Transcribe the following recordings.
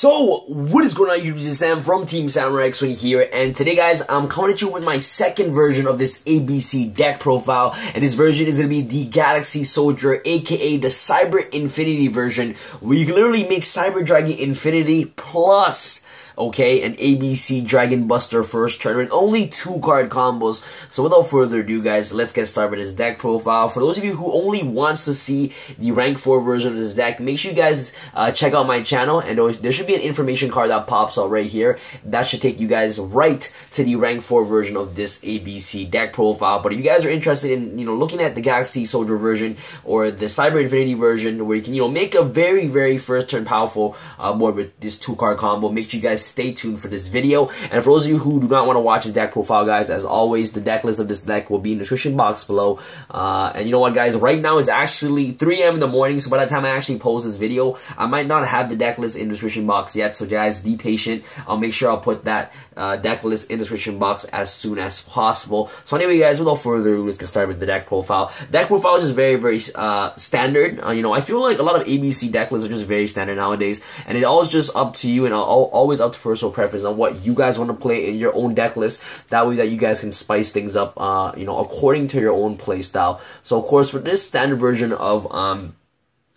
So, what is going on YouTube? Sam from Team Samurai X1 here, and today guys, I'm coming at you with my second version of this ABC deck profile, and this version is going to be the Galaxy Soldier, aka the Cyber Infinity version, where you can literally make Cyber Dragon Infinity plus okay, an ABC Dragon Buster first turn only two card combos. So without further ado, guys, let's get started with this deck profile. For those of you who only wants to see the rank 4 version of this deck, make sure you guys uh, check out my channel, and there should be an information card that pops out right here. That should take you guys right to the rank 4 version of this ABC deck profile. But if you guys are interested in, you know, looking at the Galaxy Soldier version or the Cyber Infinity version, where you can, you know, make a very, very first turn powerful uh, board with this two card combo, make sure you guys stay tuned for this video. And for those of you who do not want to watch this deck profile, guys, as always, the deck list of this deck will be in the description box below. Uh, and you know what, guys? Right now, it's actually 3 a.m. in the morning, so by the time I actually post this video, I might not have the deck list in the description box yet. So, guys, be patient. I'll make sure I'll put that uh, deck list in the description box as soon as possible. So, anyway, guys, without further ado, let's get started with the deck profile. Deck profile is just very, very uh, standard. Uh, you know, I feel like a lot of ABC deck lists are just very standard nowadays, and it always just up to you and always up to personal preference on what you guys want to play in your own deck list. That way that you guys can spice things up, uh, you know, according to your own play style. So of course, for this standard version of um,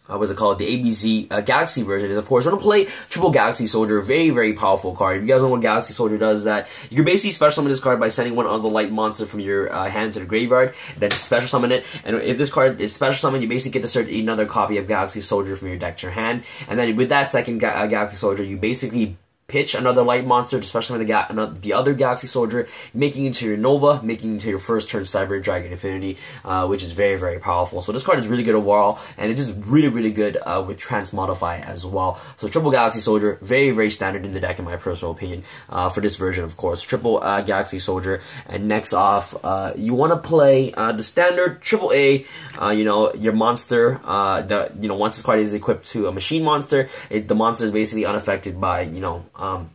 uh, what's it called? The ABC uh, Galaxy version is, of course, going to play Triple Galaxy Soldier. Very, very powerful card. If you guys know what Galaxy Soldier does, is that you can basically special summon this card by sending one of the light monster from your uh, hand to the graveyard, then special summon it. And if this card is special summon, you basically get to search another copy of Galaxy Soldier from your deck to your hand. And then with that second Ga uh, Galaxy Soldier, you basically pitch another light monster, especially when the, ga- another, the other Galaxy Soldier, making into your Nova, making into your first turn Cyber Dragon Infinity, uh, which is very, very powerful. So this card is really good overall, and it's just really, really good uh, with Transmodify as well. So Triple Galaxy Soldier, very, very standard in the deck in my personal opinion, uh, for this version, of course. Triple uh, Galaxy Soldier, and next off, uh, you want to play uh, the standard Triple A, you know, your monster, the, you know, once this card is equipped to a machine monster, it, the monster is basically unaffected by, you know, um,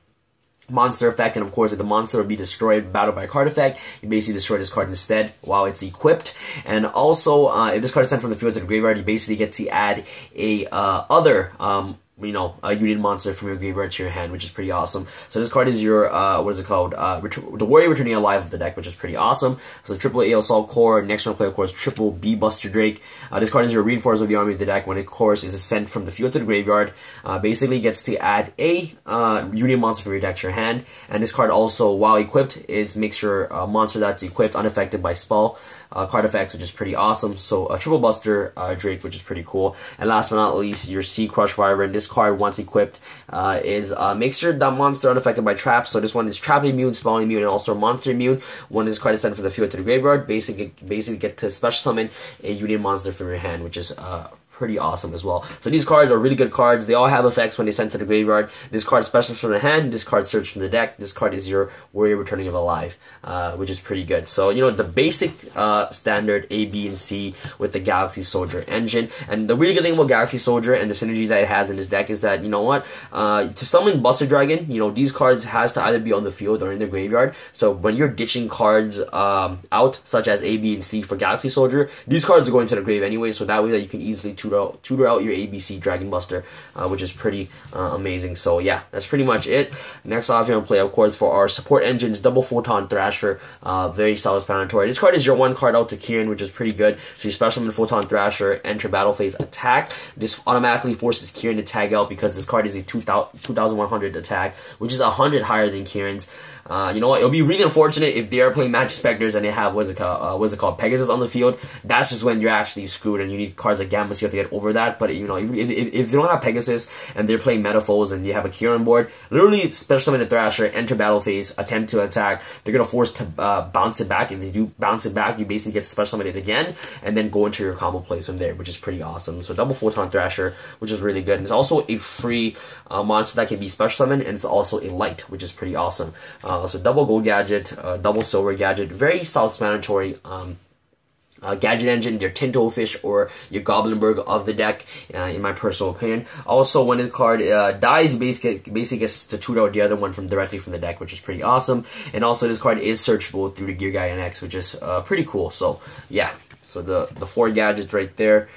monster effect, and of course, if the monster would be destroyed battled by card effect, you basically destroy this card instead while it's equipped. And also, uh, if this card is sent from the field to the graveyard, you basically get to add a uh, other um, you know, a Union monster from your graveyard to your hand, which is pretty awesome. So this card is your, uh, what is it called? Uh, the Warrior Returning Alive of the deck, which is pretty awesome. So triple A Assault Core, next one play, of course, triple B Buster Drake. Uh, this card is your Reinforcer of the Army of the deck when it, of course, is sent from the field to the graveyard. Uh, basically gets to add a, uh, unit monster from your deck to your hand. And this card also, while equipped, is makes your uh, monster that's equipped unaffected by spell uh, card effects, which is pretty awesome. So a triple buster uh, Drake, which is pretty cool. And last but not least, your C-Crush Wyvern. This card, once equipped, uh, is uh, makes sure that monster unaffected by traps. So this one is trap immune, spell immune, and also monster immune. When this card is sent from the field to the graveyard, basically basically get to special summon a Union monster from your hand, which is uh, pretty awesome as well. So these cards are really good cards. They all have effects when they send to the graveyard. This card special from the hand. This card search from the deck. This card is your Warrior Returning of Alive, uh, which is pretty good. So you know the basic uh, standard A, B, and C with the Galaxy Soldier engine. And the really good thing about Galaxy Soldier and the synergy that it has in this deck is that you know what uh, to summon Buster Dragon, you know these cards has to either be on the field or in the graveyard. So when you're ditching cards um, out, such as A, B, and C for Galaxy Soldier, these cards are going to the grave anyway. So that way that you can easily tutor out, your ABC Dragon Buster, uh, which is pretty uh, amazing. So yeah, that's pretty much it. Next off, you're gonna play, of course, for our support engines, Double Photon Thrasher, uh, very self-explanatory. This card is your one card out to Kirin, which is pretty good. So you special summon Photon Thrasher, enter battle phase attack. This automatically forces Kirin to tag out because this card is a 2100 attack, which is 100 higher than Kirin's. Uh, you know what? It'll be really unfortunate if they are playing Majespecters and they have what's it called? Uh, what's it called? Pegasus on the field. That's just when you're actually screwed and you need cards like Gameciel to get over that. But you know, if, if, if they don't have Pegasus and they're playing Metalfoes and you have a Kirin board, literally special summon a Thrasher, enter battle phase, attempt to attack. They're gonna force to uh, bounce it back. If they do bounce it back, you basically get to special summon it again and then go into your combo plays from there, which is pretty awesome. So double photon Thrasher, which is really good. And it's also a free uh, monster that can be special summoned, and it's also a light, which is pretty awesome. Uh, so double gold gadget, uh, double silver gadget, very self-explanatory. Um, uh, gadget engine, your Tin Goldfish or your Goblindbergh of the deck, uh, in my personal opinion. Also, when the card uh, dies, basically, basically gets to toot out the other one from directly from the deck, which is pretty awesome. And also, this card is searchable through the Gear Gigant X, which is uh, pretty cool. So, yeah. So the the four gadgets right there.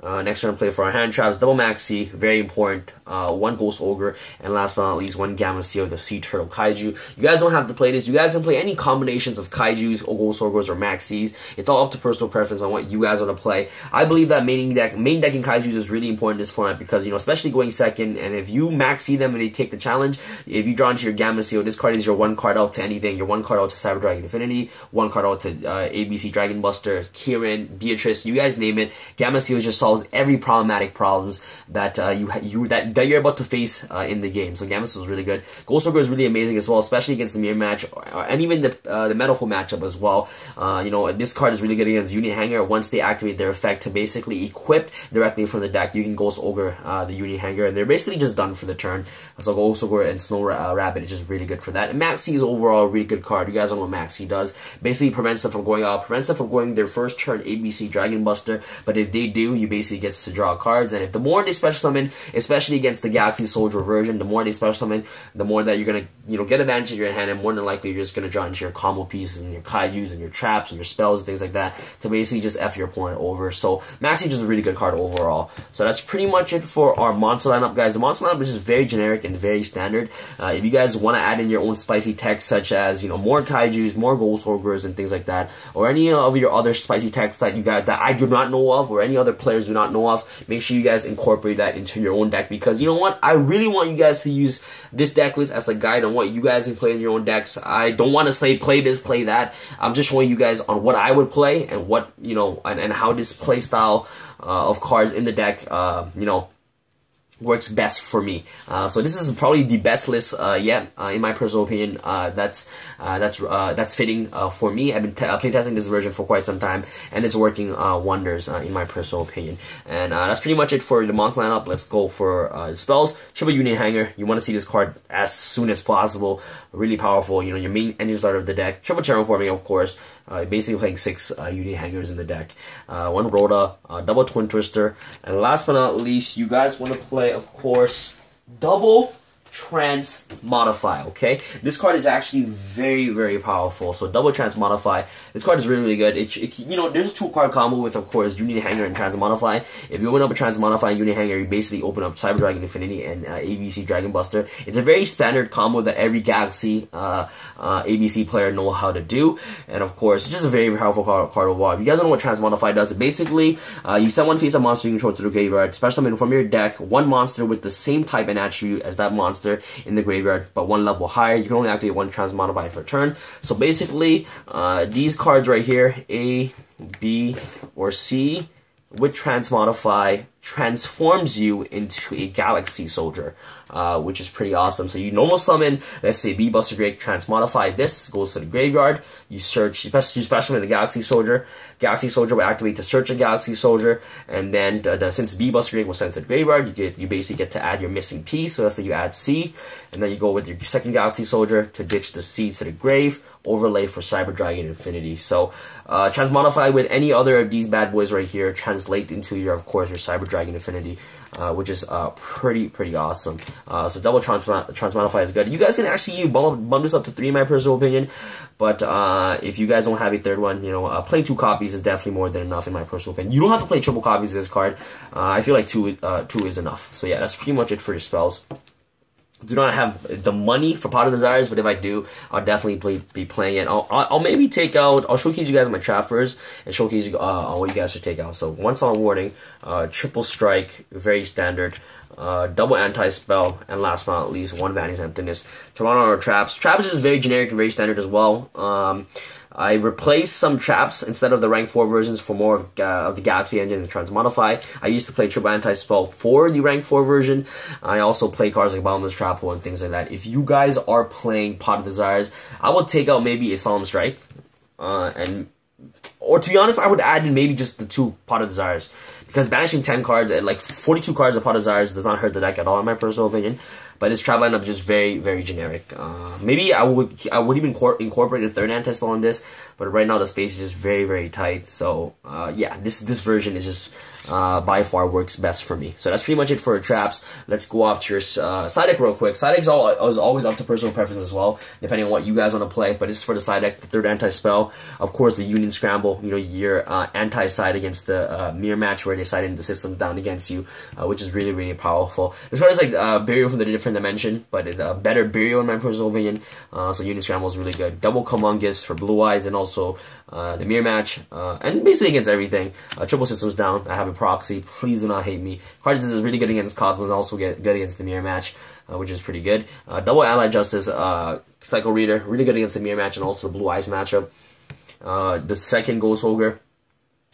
Uh, next turn play for our hand traps, double maxi, very important. Uh, one ghost ogre, and last but not least, one Gameciel, the sea turtle kaiju. You guys don't have to play this. You guys can play any combinations of kaijus, or ghost ogres, or maxis. It's all up to personal preference on what you guys want to play. I believe that main deck, main decking kaijus is really important in this format because you know, especially going second, and if you maxi them and they take the challenge, if you draw into your Gameciel, this card is your one card out to anything. Your one card out to Cyber Dragon Infinity, one card out to uh, ABC Dragon Buster, Kirin, Beatrice. You guys name it. Gameciel is just solves every problematic problems that uh, you you that, that you're about to face uh, in the game. So Gamma was really good. Ghost Ogre is really amazing as well, especially against the mirror match or, and even the uh, the Metalfoes matchup as well. Uh, you know this card is really good against Union Hangar. Once they activate their effect to basically equip directly from the deck, you can Ghost Ogre uh, the Union Hangar, and they're basically just done for the turn. So Ghost Ogre and Snow uh, Rabbit is just really good for that. And Maxi is overall a really good card. You guys know what Maxi does. Basically prevents them from going out, prevents them from going their first turn ABC Dragon Buster. But if they do, you basically get to draw cards. And if the more they special summon, especially against the Galaxy Soldier version, the more they special summon, the more that you're gonna you know get advantage in your hand, and more than likely you're just gonna draw into your combo pieces and your kaiju's and your traps and your spells and things like that to basically just f your opponent over. So Maxi is a really good card overall. So that's pretty much it for our monster lineup, guys. The monster lineup is just very generic and very standard. Uh, if you guys want to add in your own spicy techs, such as you know more kaiju's, more ghost ogres, and things like that, or any of your other spicy techs that you got that I do not know of, or any other players do not know of, make sure you guys incorporate that into your own deck because you know what? I really want you guys to use this deck list as a guide on what you guys can play in your own decks. I don't want to say play this, play that. I'm just showing you guys on what I would play and what you know and, and how this play style uh, of cards in the deck, uh, you know, works best for me. Uh, so this is probably the best list uh, yet, uh, in my personal opinion. Uh, that's uh, that's uh, that's fitting for me. I've been t- playtesting this version for quite some time, and it's working wonders in my personal opinion. And that's pretty much it for the month lineup. Let's go for spells. Triple Union Hangar. You want to see this card as soon as possible. Really powerful. You know your main engine starter of the deck. Triple Terraforming, of course. basically playing six Union Hangars in the deck. one ROTA, double Twin Twister, and last but not least, you guys want to play of course, double Transmodify, okay? This card is actually very, very powerful. So double Transmodify. This card is really, really good. It, it, you know, there's a two card combo with, of course, Union Hangar and Transmodify. If you open up a Transmodify and Union Hangar, you basically open up Cyber Dragon Infinity and uh, ABC Dragon Buster. It's a very standard combo that every Galaxy uh, uh, ABC player know how to do. And of course, it's just a very, powerful card, card overall. If you guys don't know what Transmodify does, basically, uh, you send one face of monster you control to the graveyard, special summon from your deck, one monster with the same type and attribute as that monster monster in the graveyard, but one level higher. You can only activate one Transmodify per turn. So basically, uh, these cards right here, A, B, or C, with Transmodify transforms you into a Galaxy Soldier, uh, which is pretty awesome. So you normal summon, let's say B Buster Drake, transmodify this, goes to the graveyard, you search, you special summon the Galaxy Soldier, Galaxy Soldier will activate to search a Galaxy Soldier, and then the, the, since B Buster Drake was sent to the graveyard, you get you basically get to add your missing piece, so let's say you add C, and then you go with your second Galaxy Soldier to ditch the C to the grave, overlay for Cyber Dragon Infinity. So uh, transmodify with any other of these bad boys right here, translate into your, of course, your Cyber Dragon Dragon Infinity, uh, which is uh, pretty pretty awesome. Uh, so double transmod transmodify is good. You guys can actually bump, bump this up to three, in my personal opinion. But uh, if you guys don't have a third one, you know, uh, playing two copies is definitely more than enough in my personal opinion. You don't have to play triple copies of this card. Uh, I feel like two two is enough. So yeah, that's pretty much it for your spells do not have the money for Pot of Desires, but if I do, I'll definitely play, be playing it. I'll, I'll, maybe take out, I'll showcase you guys my trap first, and showcase you, uh, what you guys should take out. So, one Solemn Warning, uh, triple strike, very standard, uh, double anti-spell, and last but not least, one Vanity's Emptiness. Toronto or traps. Traps is very generic and very standard as well. Um, I replaced some traps instead of the rank 4 versions for more of, uh, of the Galaxy engine and Transmodify. I used to play Triple Anti-Spell for the rank 4 version. I also play cards like Bottomless Trap and things like that. If you guys are playing Pot of Desires, I will take out maybe a Solemn Strike. Uh, and or to be honest, I would add in maybe just the two Pot of Desires. Because banishing 10 cards, at like 42 cards of Pot of Desires does not hurt the deck at all, in my personal opinion. But this trap lineup is just very, very generic. Uh, maybe I would I would even incorporate a third anti-spell in this, but right now the space is just very, very tight. So uh, yeah, this this version is just uh, by far works best for me. So that's pretty much it for traps. Let's go off to your uh, side deck real quick. Side deck is always up to personal preference as well, depending on what you guys want to play. But this is for the side deck, the third anti-spell. Of course, the Union Scramble, you know, your uh, anti-side against the uh, mirror match where they side in the system down against you, uh, which is really, really powerful. As far as like uh, Burial from the different dimension, but a better Burial in my personal opinion. Uh, so Union Scramble is really good. Double Kumongous for Blue Eyes and also uh, the mirror match, uh, and basically against everything. Uh, triple systems down. I have a proxy. Please do not hate me. Cards is really good against Kozmos, also get good against the mirror match, uh, which is pretty good. Uh, double Allied Justice, uh, Cycle Reader, really good against the mirror match and also the Blue Eyes matchup. the second Ghost Ogre,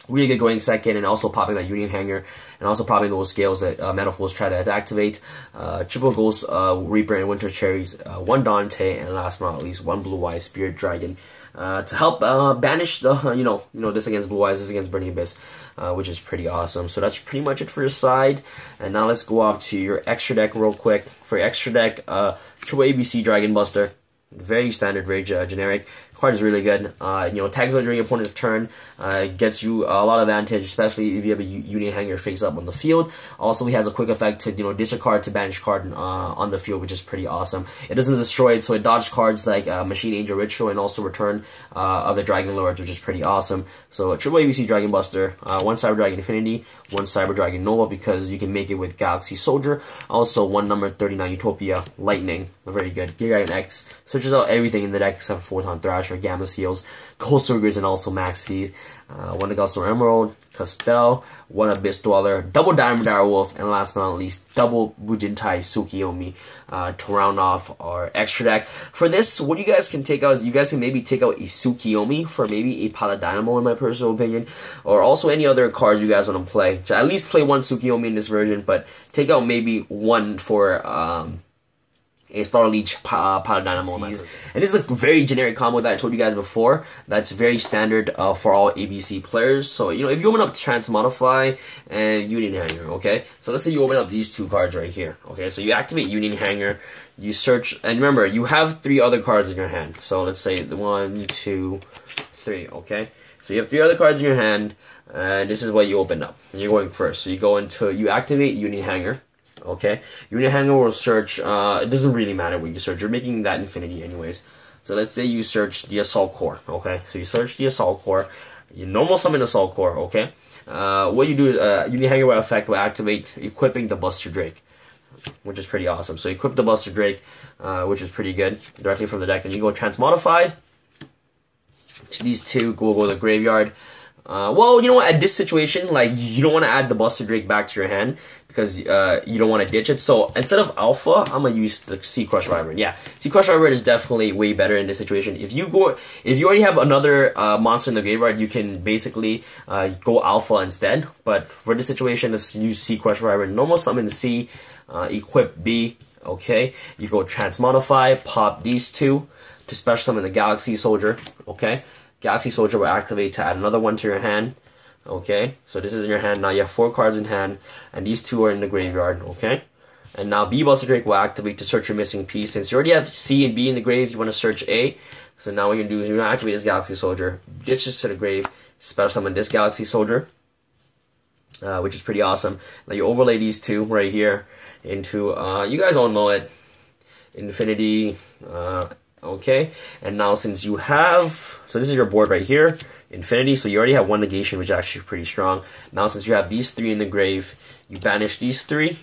really good going second and also popping that Union Hangar and also popping those scales that uh, Metal try to activate. Uh, triple Ghost uh, Reaper and Winter Cherries, uh, one Dante, and last but not least, one Blue Eyes Spirit Dragon. Uh, to help uh, banish the you know you know this against Blue Eyes, this against Burning Abyss, uh, which is pretty awesome. So that's pretty much it for your side. And now let's go off to your extra deck real quick. For your extra deck, uh, Triple ABC Dragon Buster, very standard, very generic. Card is really good. Uh, you know, tags out during your opponent's turn, uh, gets you a lot of advantage, especially if you have a Union Hangar face up on the field. Also, he has a quick effect to, you know, ditch a card to banish card uh, on the field, which is pretty awesome. It doesn't destroy it, so it dodges cards like uh, Machine Angel Ritual and also return uh, other Dragon Lords, which is pretty awesome. So, Triple ABC Dragon Buster, uh, one Cyber Dragon Infinity, one Cyber Dragon Nova, because you can make it with Galaxy Soldier. Also, one number 39 Utopia Lightning, very good. Giga X searches out everything in the deck except for Photon Thrasher, Gameciels, Cold Ogres, and also Maxi. Uh, one Daigusto Emeral, Castel, one Abyss Dweller, double Diamond Wolf, and last but not least, double Bujintei Tsukuyomi uh, to round off our extra deck. For this, what you guys can take out is you guys can maybe take out a Tsukuyomi for maybe a Paladynamo in my personal opinion, or also any other cards you guys want to play. So at least play one Tsukiyomi in this version, but take out maybe one for um, a Starliege uh, Paladynamo. And this is a very generic combo that I told you guys before. That's very standard uh, for all ABC players. So, you know, if you open up Transmodify and Union Hangar, okay? So let's say you open up these two cards right here, okay? So you activate Union Hangar, you search, and remember, you have three other cards in your hand. So let's say the one, two, three, okay? So you have three other cards in your hand, and this is what you open up. And you're going first. So you go into, you activate Union Hangar, okay? Union Hangar will search, uh, it doesn't really matter what you search, you're making that infinity anyways. So let's say you search the Assault Core, okay? So you search the Assault Core, you normal summon Assault Core, okay? Uh, what you do is, uh, Union Hangar will effect will activate equipping the Buster Drake, which is pretty awesome. So you equip the Buster Drake, uh, which is pretty good, directly from the deck. And you go Transmodify, these two go go to the graveyard. Uh, well, you know what? At this situation, like you don't want to add the Buster Drake back to your hand because uh, you don't want to ditch it. So instead of Alpha, I'm gonna use the C-Crush Wyvern. Yeah, C-Crush Wyvern is definitely way better in this situation. If you go, if you already have another uh, monster in the graveyard, you can basically uh, go Alpha instead. But for this situation, let's use C-Crush Wyvern. Normal summon C, uh, equip B. Okay, you go Transmodify, pop these two to special summon the Galaxy Soldier. Okay. Galaxy Soldier will activate to add another one to your hand. Okay, so this is in your hand. Now you have four cards in hand, and these two are in the graveyard. Okay, and now B Buster Drake will activate to search your missing piece. Since you already have C and B in the grave, you want to search A. So now what you're gonna do is you're gonna activate this Galaxy Soldier, ditch this to the grave, special summon this Galaxy Soldier, uh, which is pretty awesome. Now you overlay these two right here into, uh, you guys all know it, Infinity, uh, okay? And now since you have, so this is your board right here, Infinity, so you already have one negation, which is actually pretty strong. Now since you have these three in the grave, you banish these three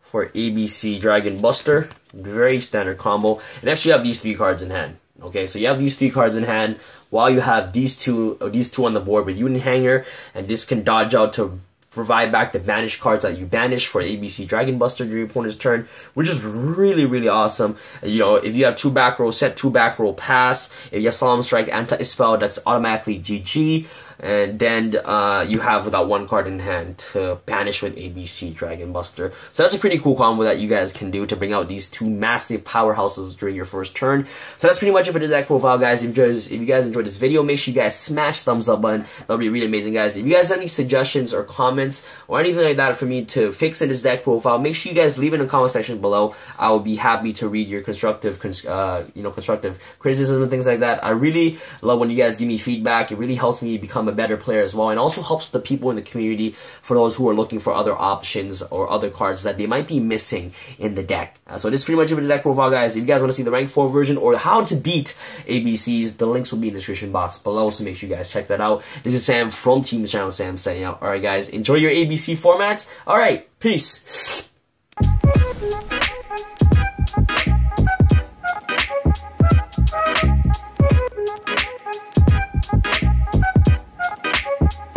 for ABC Dragon Buster, very standard combo. And actually you have these three cards in hand. Okay, so you have these three cards in hand while you have these two uh, these two on the board with Union Hangar, and this can dodge out to provide back the banished cards that you banish for ABC Dragon Buster during your opponent's turn, which is really, really awesome. You know, if you have two back row, set two back row pass. If you have Solemn Strike anti-spell, that's automatically GG. And then uh, you have that one card in hand to banish with ABC Dragon Buster. So that's a pretty cool combo that you guys can do to bring out these two massive powerhouses during your first turn. So that's pretty much it for the deck profile, guys. If you guys, if you guys enjoyed this video, make sure you guys smash thumbs up button. That'll be really amazing, guys. If you guys have any suggestions or comments or anything like that for me to fix in this deck profile, make sure you guys leave it in the comment section below. I will be happy to read your constructive, uh, you know, constructive criticism and things like that. I really love when you guys give me feedback. It really helps me become a better player as well, and also helps the people in the community for those who are looking for other options or other cards that they might be missing in the deck. Uh, so this is pretty much it for the deck profile, guys. If you guys want to see the rank 4 version or how to beat ABCs, the links will be in the description box below, so make sure you guys check that out. This is Sam from Team Channel Sam saying out. Alright guys, enjoy your ABC formats. Alright, peace.